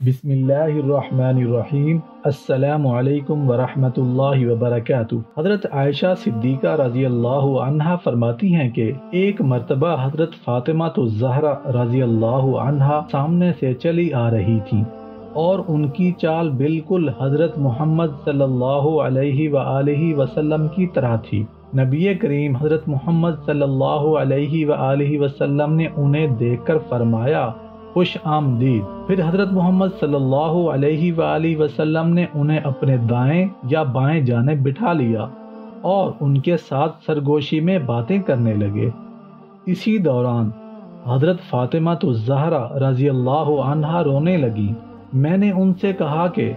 بسم اللہ الرحمن الرحیم السلام علیکم ورحمۃ اللہ وبرکاتہ حضرت عائشہ صدیقہ رضی اللہ عنہ فرماتی ہیں کہ ایک مرتبہ حضرت فاطمہ تو زہرا رضی اللہ عنہ سامنے سے چلی آ رہی تھی اور ان کی چال بالکل حضرت محمد صلی اللہ علیہ وآلہ وسلم کی طرح تھی نبی کریم حضرت محمد صلی اللہ علیہ وآلہ وسلم نے انہیں دیکھ کر فرمایا خوش آمدید۔ پھر حضرت محمد صلی اللہ علیہ وآلہ وسلم نے انہیں اپنے دائیں یا بائیں جانے بٹھا لیا اور ان کے ساتھ سرگوشی میں باتیں کرنے لگے۔ اسی دوران حضرت فاطمہ تو زہرا رضی اللہ عنہ رونے لگی۔ میں نے ان سے کہا کہ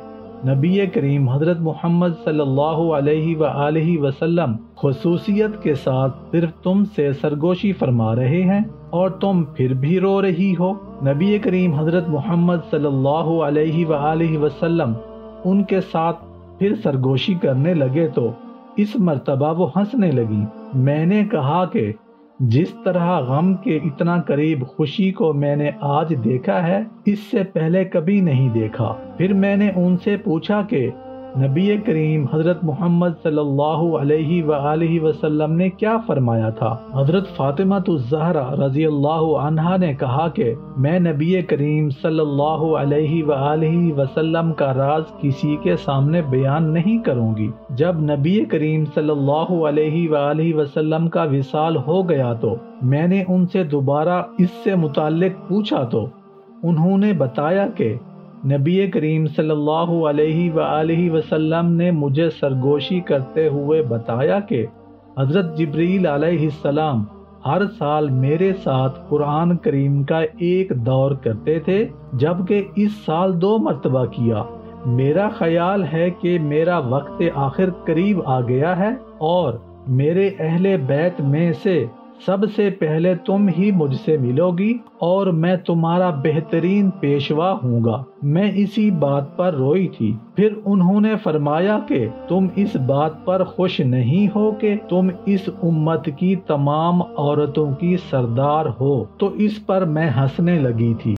نبی کریم حضرت محمد صلی اللہ علیہ وآلہ وسلم خصوصیت کے ساتھ صرف تم سے سرگوشی فرما رہے ہیں اور تم پھر بھی رو رہی ہو۔ نبی کریم حضرت محمد صلی اللہ علیہ وآلہ وسلم ان کے ساتھ پھر سرگوشی کرنے لگے تو اس مرتبہ وہ ہنسنے لگی۔ میں نے کہا کہ جس طرح غم کے اتنا قریب خوشی کو میں نے آج دیکھا ہے، اس سے پہلے کبھی نہیں دیکھا۔ پھر میں نے ان سے پوچھا کہ نبی کریم حضرت محمد صلی اللہ علیہ وآلہ وسلم نے کیا فرمایا تھا؟ حضرت فاطمہ الزہرا رضی اللہ عنہ نے کہا کہ میں نبی کریم صلی اللہ علیہ وآلہ وسلم کا راز کسی کے سامنے بیان نہیں کروں گی۔ جب نبی کریم صلی اللہ علیہ وآلہ وسلم کا وصال ہو گیا تو میں نے ان سے دوبارہ اس سے متعلق پوچھا تو انہوں نے بتایا کہ نبی کریم صلی اللہ علیہ وآلہ وسلم نے مجھے سرگوشی کرتے ہوئے بتایا کہ حضرت جبریل علیہ السلام ہر سال میرے ساتھ قرآن کریم کا ایک دور کرتے تھے، جبکہ اس سال دو مرتبہ کیا۔ میرا خیال ہے کہ میرا وقت آخر قریب آ گیا ہے اور میرے اہل بیت میں سے سب سے پہلے تم ہی مجھ سے ملو گی اور میں تمہارا بہترین پیشوا ہوں گا۔ میں اسی بات پر روئی تھی۔ پھر انہوں نے فرمایا کہ تم اس بات پر خوش نہیں ہو کہ تم اس امت کی تمام عورتوں کی سردار ہو۔ تو اس پر میں ہنسنے لگی تھی۔